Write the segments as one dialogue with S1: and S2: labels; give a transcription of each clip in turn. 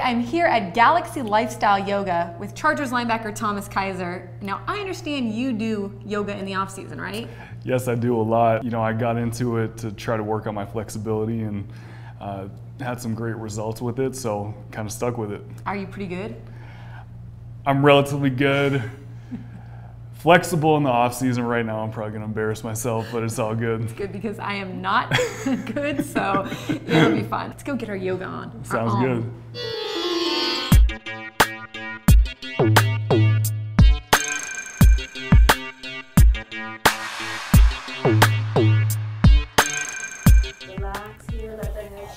S1: I'm here at Galaxy Lifestyle Yoga with Chargers linebacker Thomas Keiser. Now, I understand you do yoga in the off season, right?
S2: Yes, I do a lot. You know, I got into it to try to work on my flexibility and uh, had some great results with it, so kind of stuck with it.
S1: Are you pretty good?
S2: I'm relatively good. Flexible in the off season right now. I'm probably gonna embarrass myself, but it's all good.
S1: It's good because I am not good, so it'll be fun. Let's go get our yoga on.
S2: Sounds good.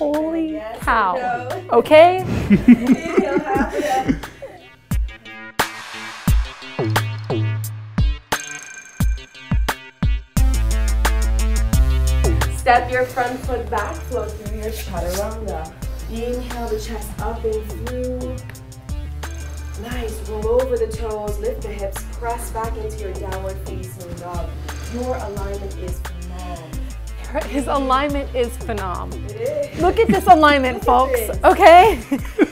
S1: Holy cow.
S3: no.
S1: Okay?
S3: Inhale, half it up. Step your front foot back, flow through your chaturanga. Inhale the chest up and through. Nice, roll over the toes, lift the hips, press back into your downward facing dog. Your alignment is phenomenal.
S1: His alignment is phenomenal.
S3: It is.
S1: Look at this alignment,
S3: Look
S1: folks.
S3: at this.
S1: Okay?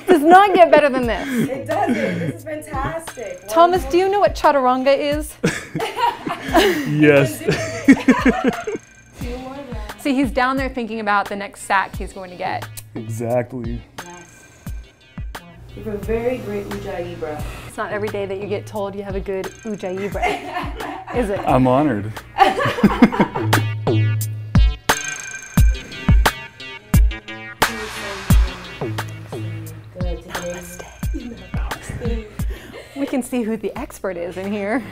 S1: Does not get better than this.
S3: It doesn't. This is fantastic. One
S1: Thomas,
S3: more
S1: do you know what chaturanga is?
S2: Yes.
S3: Two more rounds.
S1: See, he's down there thinking about the next sack he's going to get.
S2: exactly.
S3: Yes. You have a very great Ujjayi breath.
S1: It's not every day that you get told you have a good ujjayi breath, is it?
S2: I'm honored.
S1: can see who the expert is in here.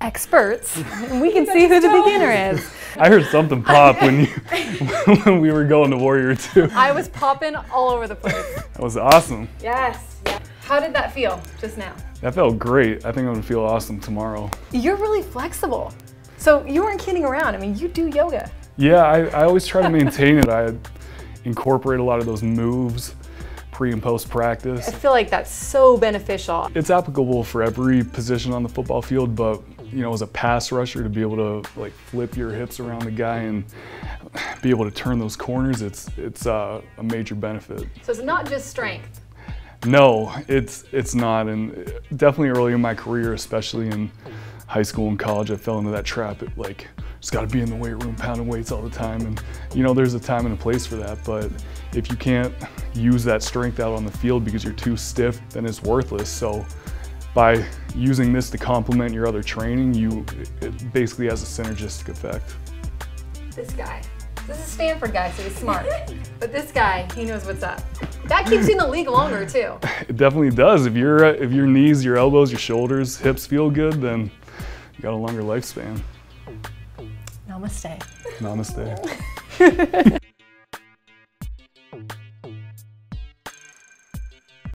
S1: Experts. And we can see who the beginner is.
S2: I heard something pop when you when we were going to Warrior 2.
S1: I was popping all over the place.
S2: That was awesome.
S3: Yes. yes.
S1: How did that feel just now?
S2: That felt great. I think I'm gonna feel awesome tomorrow.
S1: You're really flexible. So you weren't kidding around. I mean, you do yoga.
S2: Yeah, I, I always try to maintain it. I incorporate a lot of those moves pre and post practice.
S1: I feel like that's so beneficial.
S2: It's applicable for every position on the football field, but you know, as a pass rusher to be able to like flip your hips around the guy and be able to turn those corners, it's it's uh, a major benefit.
S1: So it's not just strength.
S2: No, it's it's not, and definitely early in my career, especially in high school and college, I fell into that trap. It, like, just got to be in the weight room, pounding weights all the time, and you know, there's a time and a place for that. But if you can't use that strength out on the field because you're too stiff, then it's worthless. So by using this to complement your other training, you it basically has a synergistic effect.
S1: This guy. This is Stanford guy, so he's smart. but this guy, he knows what's up. That keeps you in the league longer too.
S2: It definitely does. If your if your knees, your elbows, your shoulders, hips feel good, then you got a longer lifespan.
S1: Namaste.
S2: Namaste.